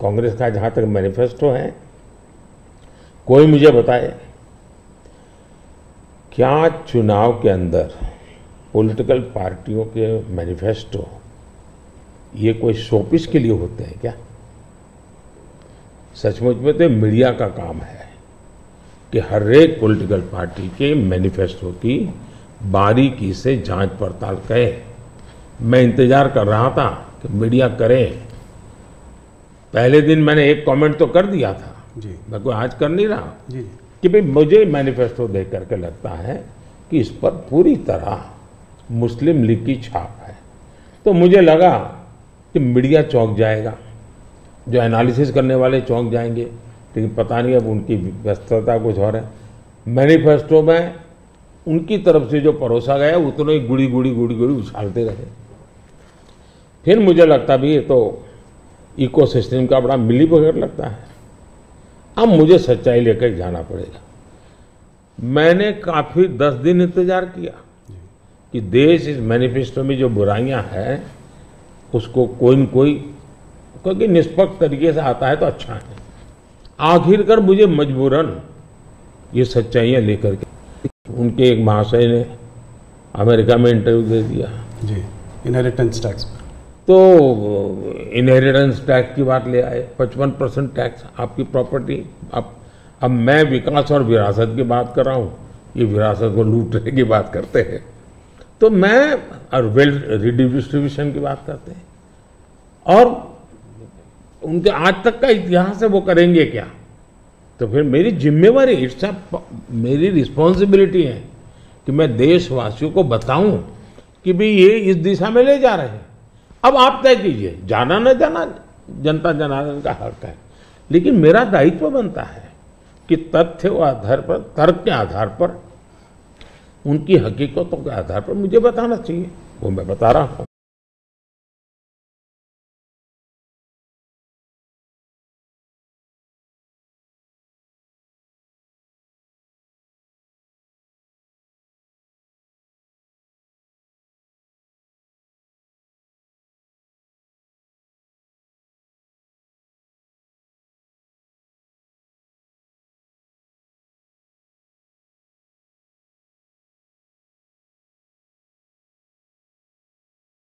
कांग्रेस का जहाँ तक मैनिफेस्टो है, कोई मुझे बताए क्या चुनाव के अंदर पॉलिटिकल पार्टियों के मैनिफेस्टो ये कोई शोपिस के लिए होते हैं क्या? सचमुच में तो मीडिया का काम है कि हर एक पॉलिटिकल पार्टी के मैनिफेस्टो की बारीकी से जाँच पड़ताल करें। मैं इंतज़ार कर रहा था कि मीडिया करे पहले दिन मैंने एक कमेंट तो कर दिया था। जी। मैं कोई आज कर नहीं रहा। जी। कि भाई मुझे मैनिफेस्टो देख करके लगता है कि इस पर पूरी तरह मुस्लिम लीग की छाप है। तो मुझे लगा कि मीडिया चौंक जाएगा जो एनालिसिस करने वाले चौंक जाएँगे लेकिन पता नहीं अब उनकी व्यस्तता कुछ और है। मैनिफेस्टो में उनकी तरफ़ से जो परोसा गया उतने ही गुड़ी गुड़ी गुड़ी गुड़ी उछालते रहे। फिर मुझे लगता भी ये तो इकोसिस्टम का बड़ा मिली बगैर लगता है। अब मुझे सच्चाई लेकर जाना पड़ेगा। मैंने काफ़ी दस दिन इंतज़ार किया कि देश इस मैनिफेस्टो में जो बुराइयाँ हैं, उसको कोई न कोई, क्योंकि निष्पक्ष तरीके से आता है तो अच्छा है। आखिरकार मुझे मजबूरन ये सच्चाइयाँ लेकर के, उनके एक महाशय ने अमेरिका में इंटरव्यू दे दिया। जी इनहेरिटेंस टैक्स पर। तो इनहेरिटेंस टैक्स की बात ले आए। पचपन परसेंट टैक्स आपकी प्रॉपर्टी अब अब मैं विकास और विरासत की बात कर रहा हूँ। ये विरासत को लूटने की बात करते हैं। तो मैं, और वेल्थ रिडिस्ट्रीब्यूशन की बात करते हैं। और उनके आज तक का इतिहास है, वो करेंगे क्या? तो फिर मेरी जिम्मेवारी इट्स मेरी रिस्पॉन्सिबिलिटी है कि मैं देशवासियों को बताऊँ कि भाई ये इस दिशा में ले जा रहे हैं। अब आप तय कीजिए, जाना न जाना, जनता जनार्दन का हक है। लेकिन मेरा दायित्व बनता है कि तथ्य व आधार पर, तर्क के आधार पर, उनकी हकीकतों के आधार पर मुझे बताना चाहिए। वो मैं बता रहा हूँ।